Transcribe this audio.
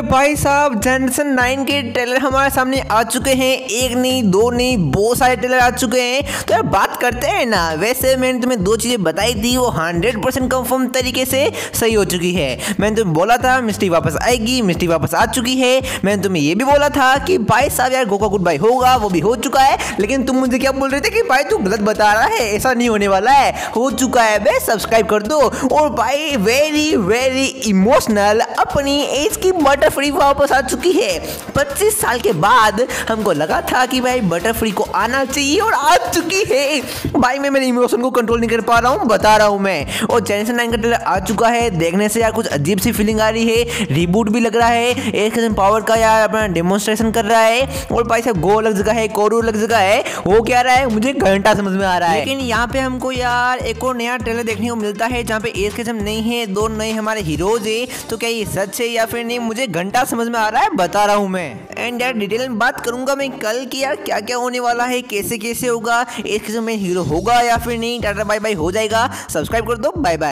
भाई साहब generation nine के ट्रेलर हमारे सामने आ चुके हैं। एक नहीं, दो नहीं, बहुत सारे ट्रेलर आ चुके हैं। तो यार, बात करते हैं ना। वैसे मैंने तुम्हें दो चीज़ें बताई थी, वो हंड्रेड परसेंट कन्फर्म तरीके से सही हो चुकी है। मैंने तुम्हें बोला था, मिस्टी वापस आएगी, मिस्टी वापस आ चुकी है। मैंने तुम्हें ये भी बोला था कि भाई साहब, यार गोका गुड बाई होगा, वो भी हो चुका है। लेकिन तुम मुझे क्या बोल रहे थे कि भाई, तू गलत बता रहा है, ऐसा नहीं होने वाला है। हो चुका है भाई सब्सक्राइब कर दो। और भाई वेरी वेरी इमोशनल अपनी एज की बटर बटर फ्री वापस आ चुकी है। 25 साल के बाद हमको लगा था कि भाई बटर फ्री को आना चाहिए और आ चुकी है। भाई, मैं मेरे इमोशन को कंट्रोल नहीं कर पा रहा हूँ, बता रहा हूँ मैं। और जेनसन नाइन का ट्रेलर आ चुका है। देखने से यार कुछ अजीब सी फीलिंग आ रही है। रिबूट भी लग रहा है। एक किस्म पावर का यार अपना डेमोन्स्ट्रेशन कर रहा है। और भाई साहब गो अलग जगह है कोरू अलग जगह है। वो क्या रहा है, मुझे घंटा समझ में आ रहा है। लेकिन यहाँ पे हमको यार एक और नया ट्रेलर देखने को मिलता है, जहाँ पे एक किस्म नहीं है, दो नए हमारे हीरोज है। तो क्या ये सच है या फिर नहीं? मुझे घंटा समझ में आ रहा है, बता रहा हूँ मैं। एंड यार डिटेल में बात करूँगा मैं कल की यार क्या क्या होने वाला है कैसे कैसे होगा एक किस्म में हीरो होगा या फिर नहीं, टाटा बाय बाय हो जाएगा। सब्सक्राइब कर दो बाय बाय